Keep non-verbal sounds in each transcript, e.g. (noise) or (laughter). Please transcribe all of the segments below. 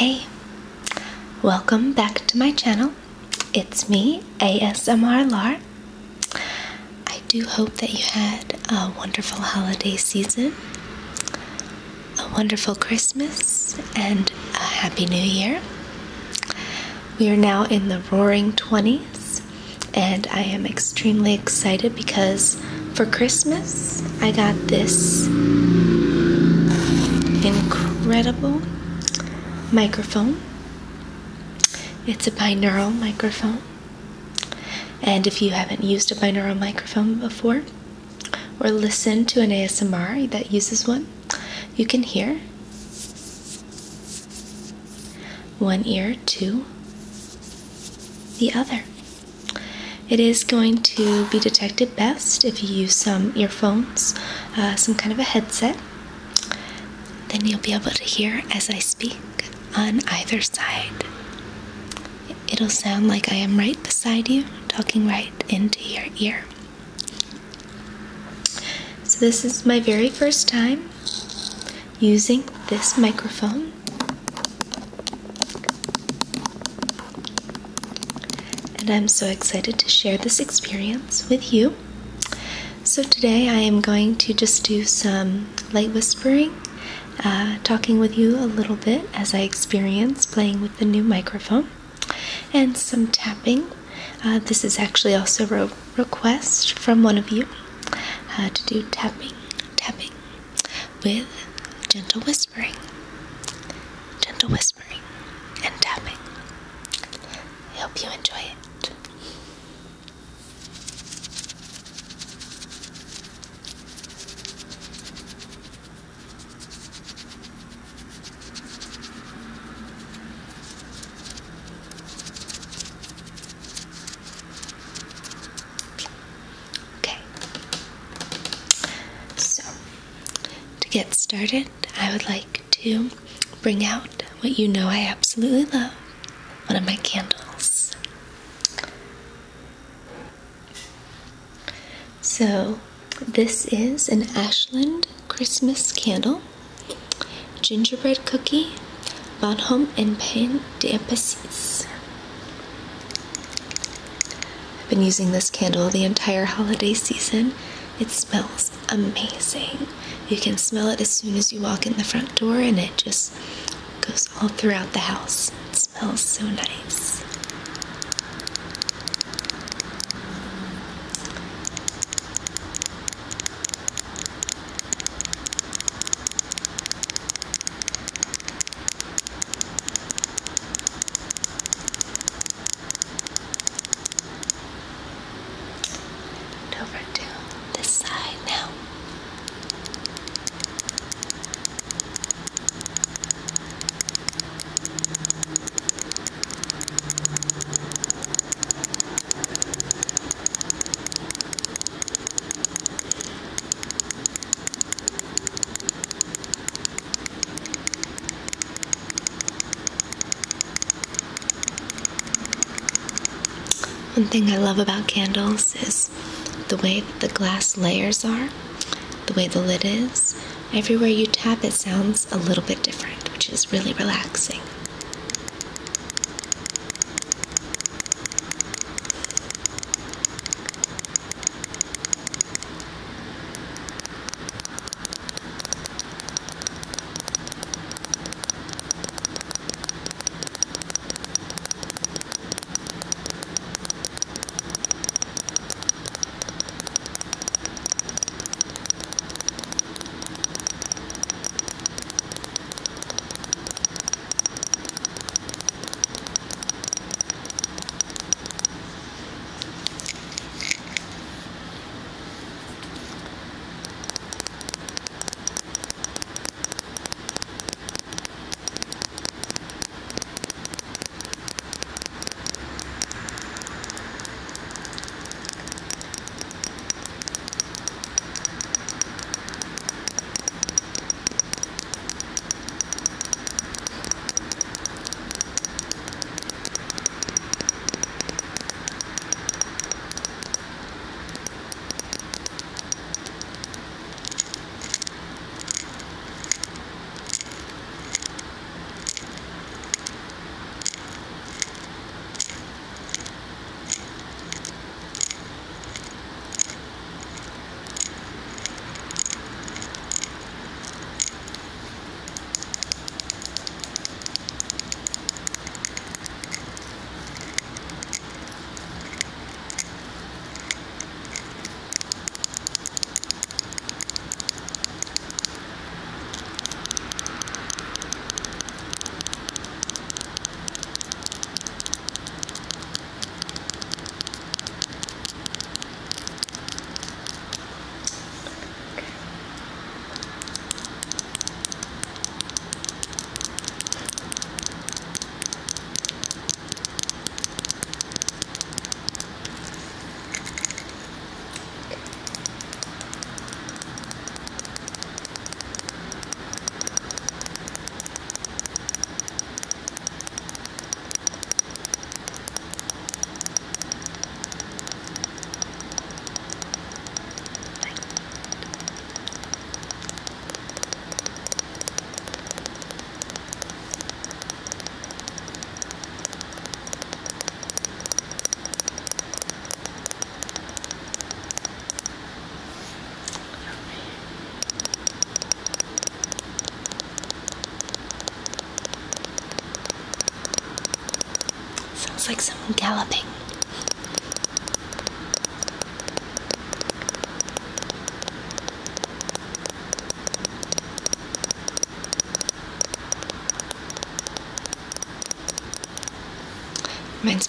Hey, welcome back to my channel. It's me, ASMR Laur. I do hope that you had a wonderful holiday season, a wonderful Christmas, and a Happy New Year. We are now in the roaring 20s, and I am extremely excited because for Christmas I got this incredible microphone. It's a binaural microphone. And if you haven't used a binaural microphone before or listened to an ASMR that uses one, you can hear one ear to the other. It is going to be detected best if you use some earphones, uh, some kind of a headset. Then you'll be able to hear as I speak on either side. It'll sound like I am right beside you, talking right into your ear. So, this is my very first time using this microphone. And I'm so excited to share this experience with you. So, today I am going to just do some light whispering uh, talking with you a little bit as I experience playing with the new microphone and some tapping. Uh, this is actually also a request from one of you uh, to do tapping, tapping with gentle whispering, gentle whispering, and tapping. I hope you enjoy it. Okay. So, to get started, I would like to bring out what you know I absolutely love one of my candles. So, this is an Ashland Christmas candle, gingerbread cookie, Bonhomme and Pain d'Epices. I've been using this candle the entire holiday season. It smells amazing. You can smell it as soon as you walk in the front door, and it just goes all throughout the house. It smells so nice. over to this side now. One thing I love about candles is the way the glass layers are, the way the lid is. Everywhere you tap, it sounds a little bit different, which is really relaxing.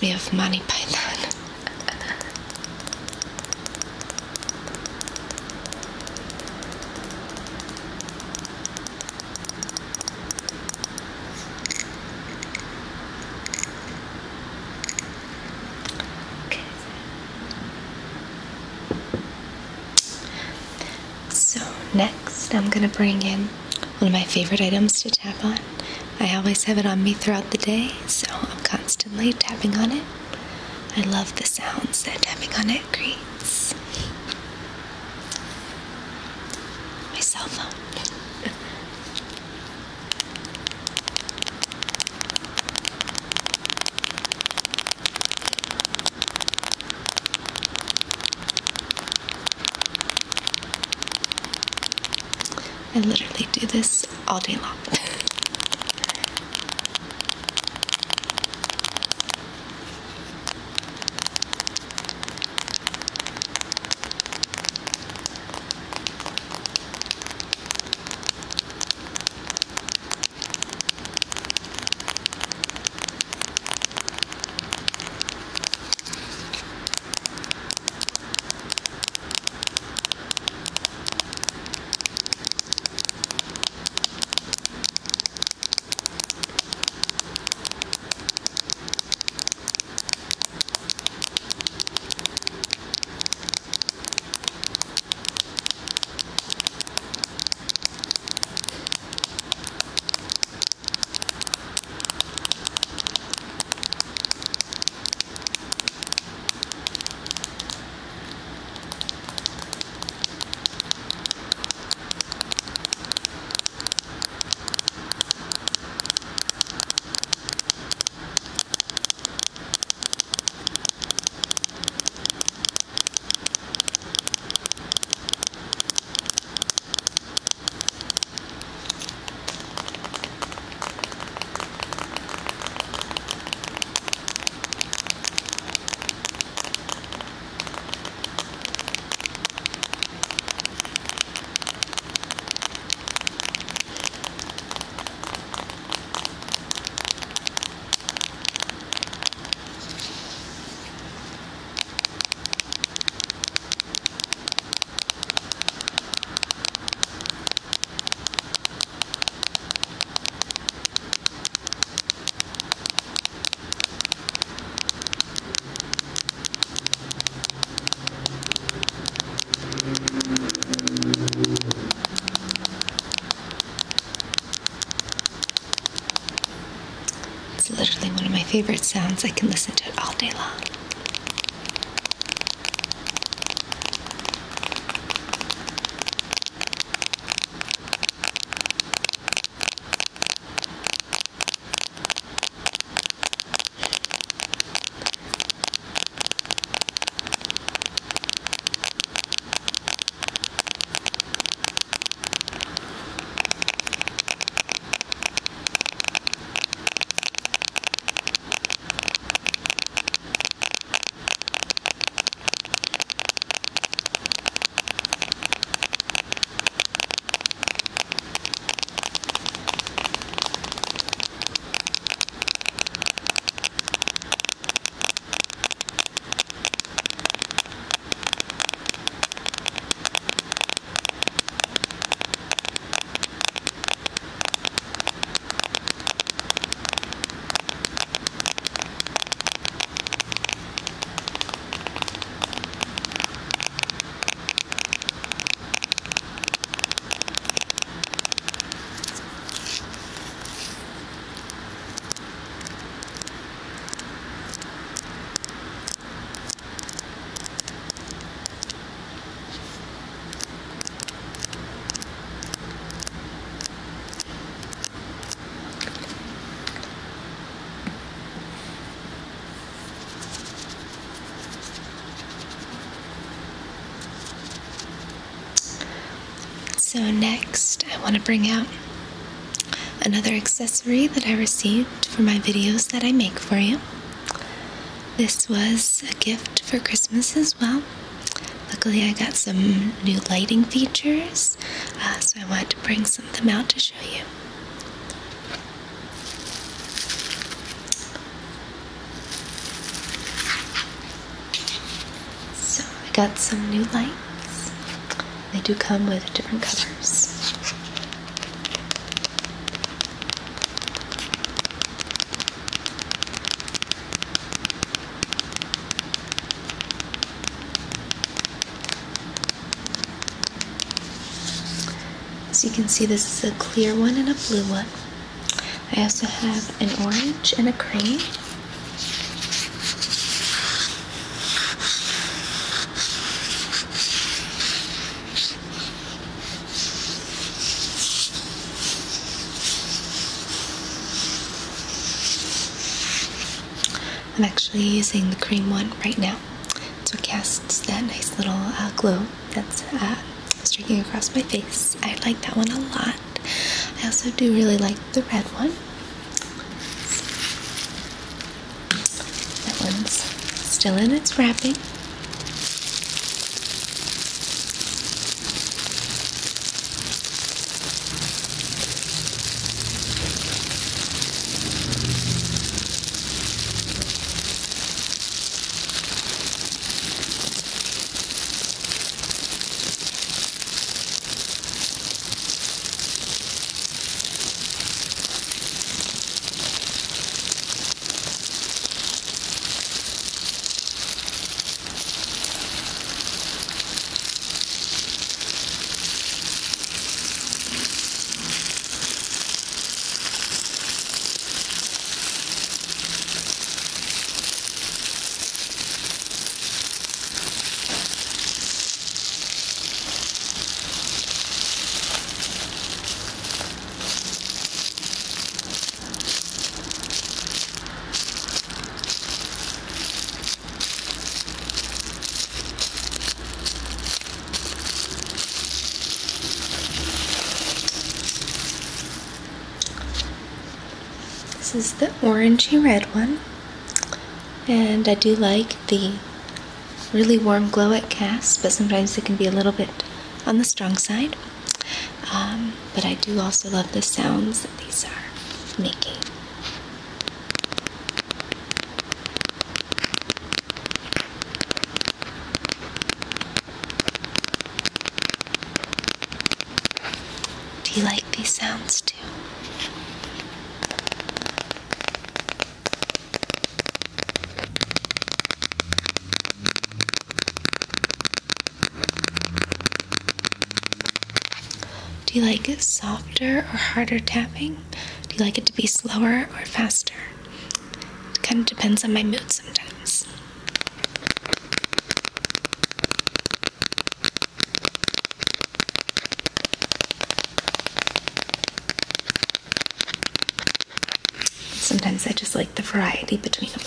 Me of Monty Python. So, next I'm going to bring in one of my favorite items to tap on. I always have it on me throughout the day, so constantly tapping on it. I love the sounds that tapping on it creates. My cell phone. I literally do this all day long. (laughs) favorite sounds. I can listen to it all day long. So, next, I want to bring out another accessory that I received for my videos that I make for you. this was a gift for Christmas as well. Luckily, I got some new lighting features, uh, so I wanted to bring some of them out to show you. So, I got some new lights. Do come with different colors. So you can see this is a clear one and a blue one. I also have an orange and a cream. I'm actually using the cream one right now. So it casts that nice little uh, glow that's uh, streaking across my face. I like that one a lot. I also do really like the red one. That one's still in its wrapping. This is the orangey red one. And I do like the really warm glow it casts, but sometimes it can be a little bit on the strong side. Um, but I do also love the sounds that these are making. Do you like these sounds too? Do you like it softer or harder tapping? Do you like it to be slower or faster? It kind of depends on my mood sometimes. Sometimes I just like the variety between them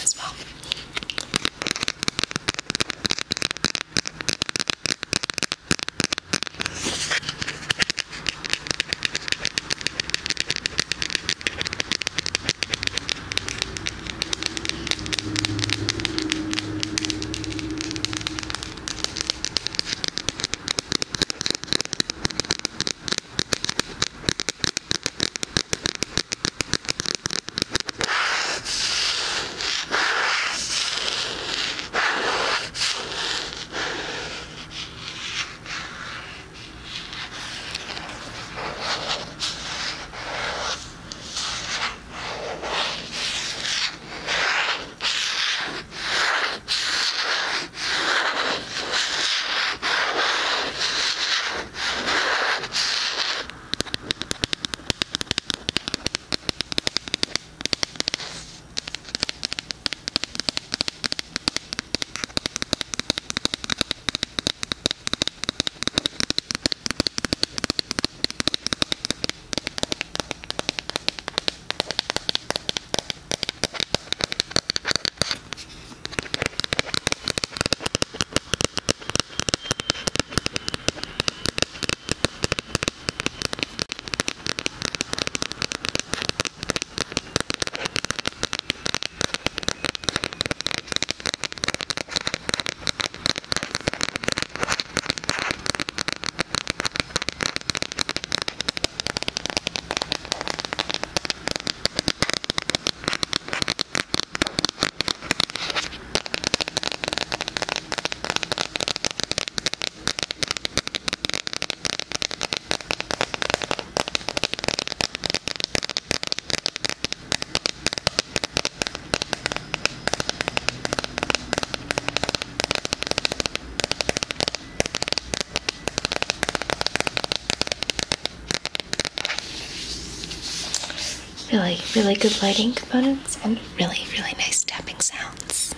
really, really good lighting components and really, really nice tapping sounds.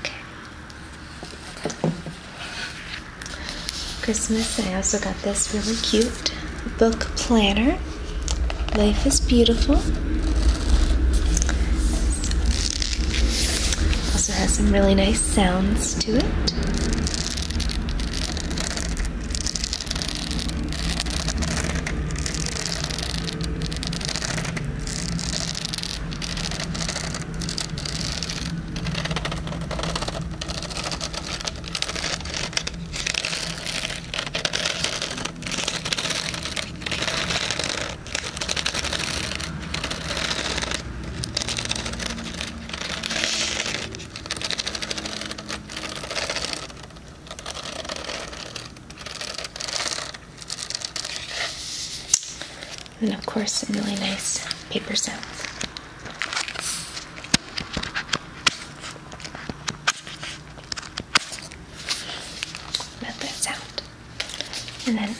okay. Christmas, I also got this really cute book planner. Life is beautiful. Also has some really nice sounds to it. And of course, some really nice paper sounds. Love that sound. And then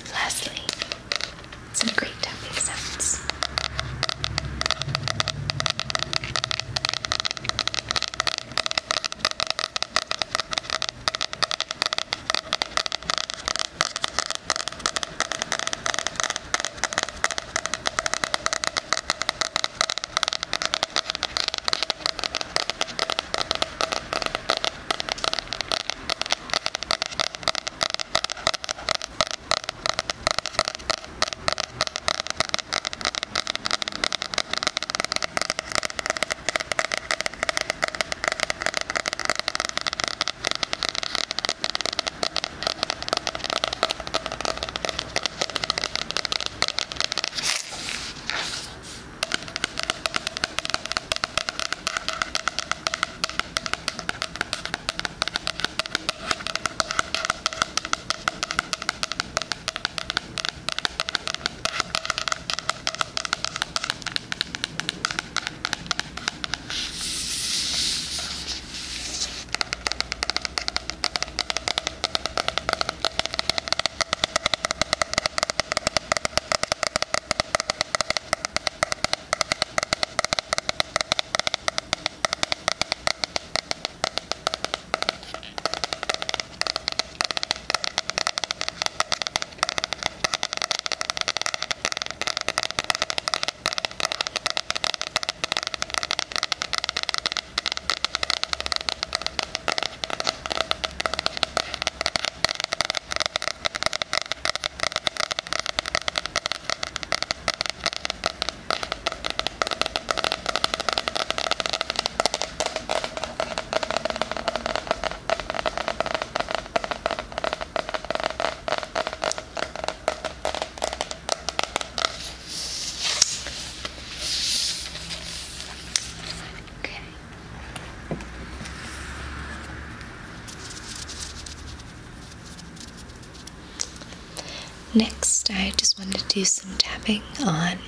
do some tapping on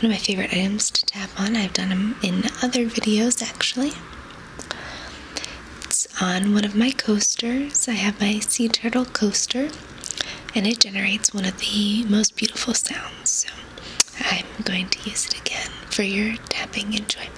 one of my favorite items to tap on. I've done them in other videos actually. It's on one of my coasters. I have my sea turtle coaster, and it generates one of the most beautiful sounds. So I'm going to use it again for your tapping enjoyment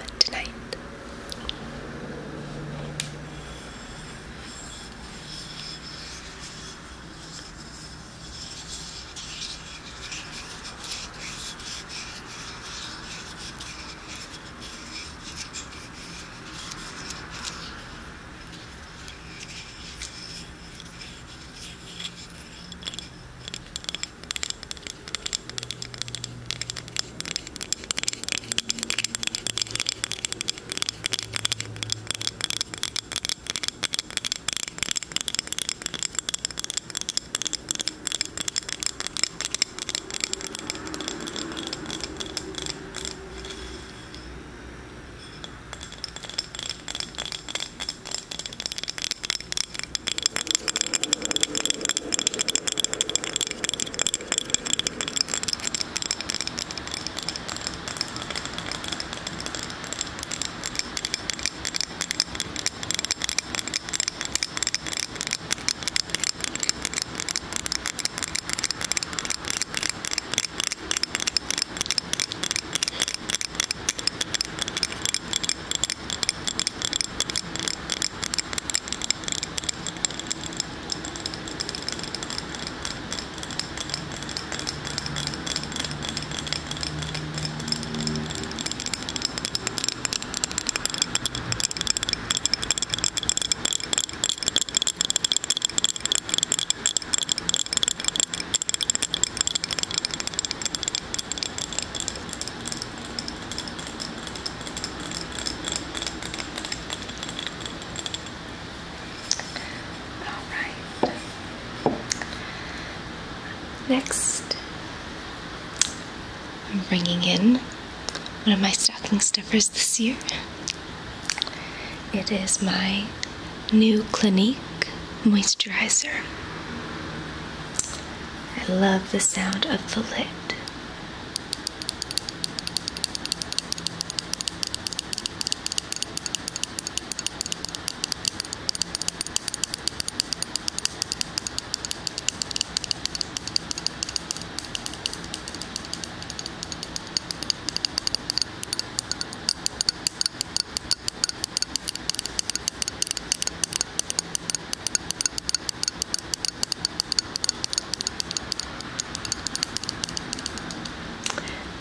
stuffers this year. It is my new Clinique moisturizer. I love the sound of the lid.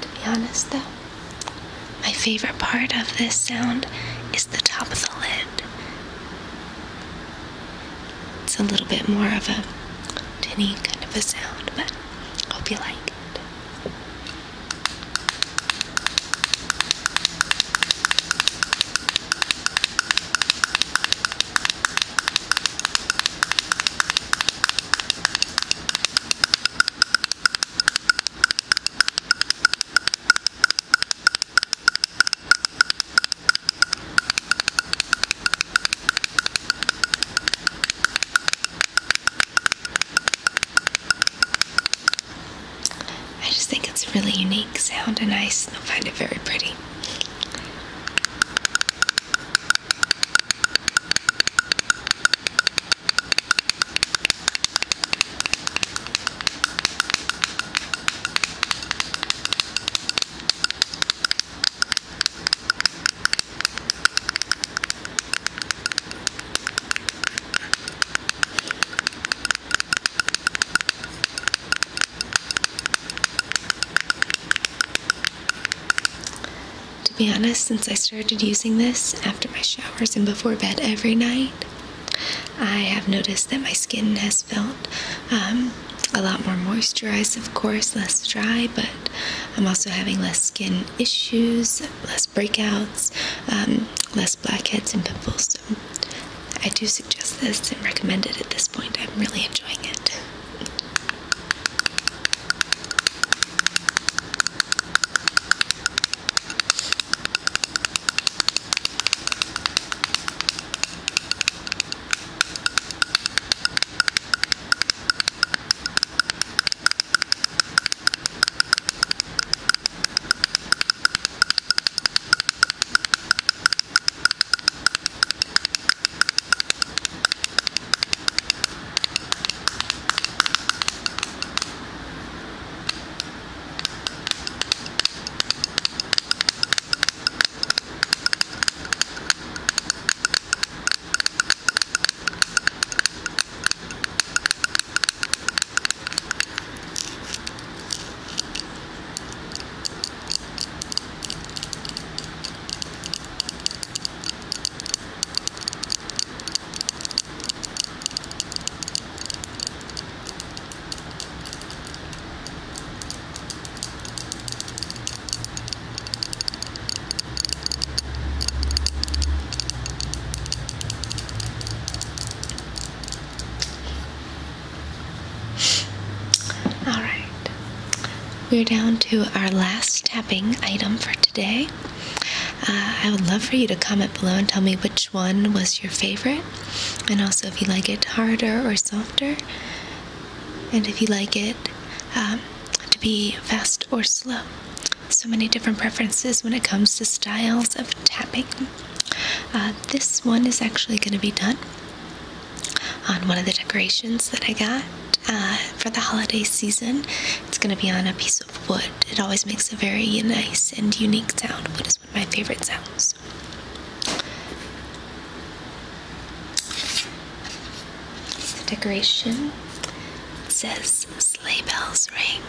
To be honest, though, my favorite part of this sound is the top of the lid. It's a little bit more of a tinny kind of a sound, but hope you like it. I just think it's a really unique sound and I s- find it very pretty. Be honest, since I started using this after my showers and before bed every night, I have noticed that my skin has felt um, a lot more moisturized, of course, less dry, but I'm also having less skin issues, less breakouts, um, less blackheads and pimples. So I do suggest this and recommend it at this point. I'm really enjoying it. All right. We're down to our last tapping item for today. Uh, I would love for you to comment below and tell me which one was your favorite, and also if you like it harder or softer, and if you like it um, to be fast or slow. So many different preferences when it comes to styles of tapping. Uh, this one is actually going to be done on one of the decorations that I got uh, for the holiday season. Going to be on a piece of wood. It always makes a very nice and unique sound. Wood is one of my favorite sounds. The decoration says sleigh bells ring.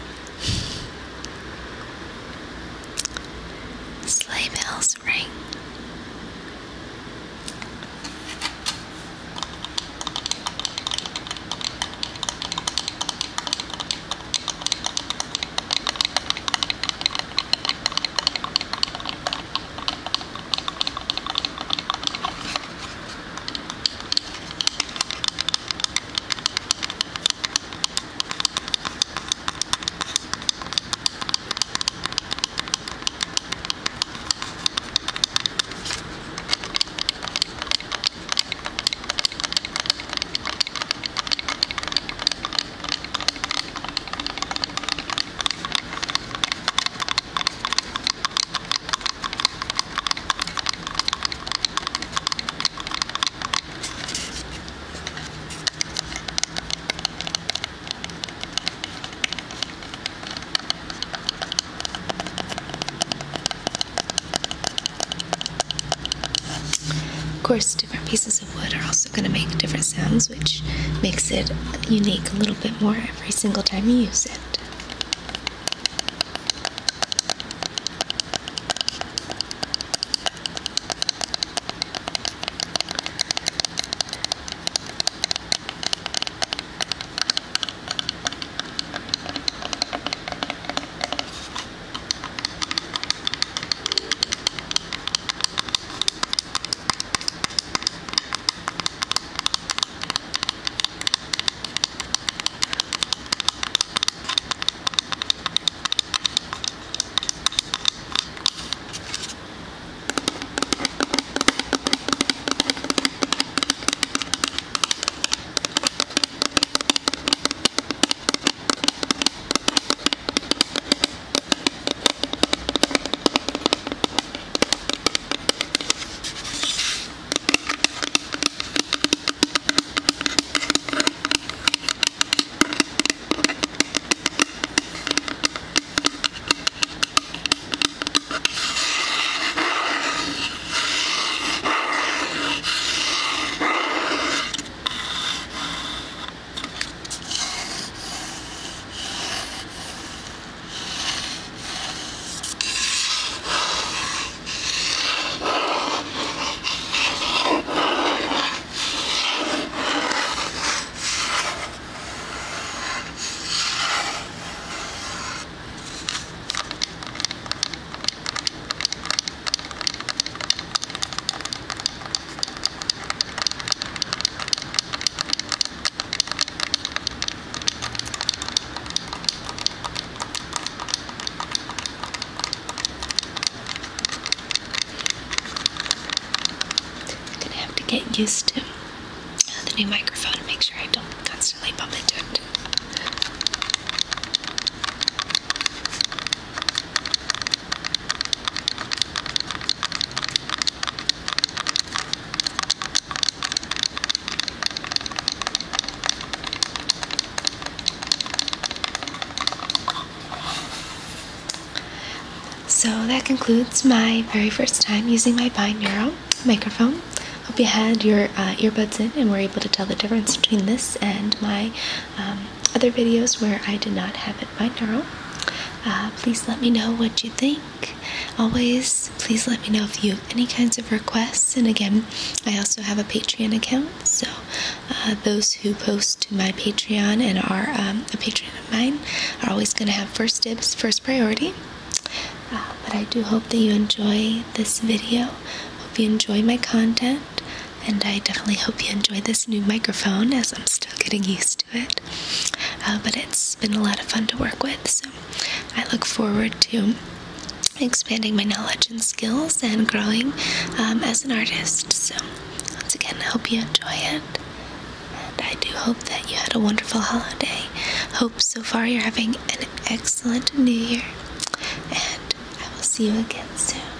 Of course, different pieces of wood are also going to make different sounds, which makes it unique a little bit more every single time you use it. Get used to the new microphone and make sure I don't constantly bump into it. So that concludes my very first time using my binaural microphone. Hope you had your uh, earbuds in and were able to tell the difference between this and my um, other videos where I did not have it binaural. Uh, please let me know what you think. Always, please let me know if you have any kinds of requests. And again, I also have a Patreon account, so uh, those who post to my Patreon and are um, a patron of mine are always going to have first dibs, first priority. Uh, but I do hope that you enjoy this video. Hope you enjoy my content, and I definitely hope you enjoy this new microphone as I'm still getting used to it. Uh, but it's been a lot of fun to work with, so I look forward to expanding my knowledge and skills and growing um, as an artist. So, once again, I hope you enjoy it. And I do hope that you had a wonderful holiday. Hope so far you're having an excellent new year. And I will see you again soon.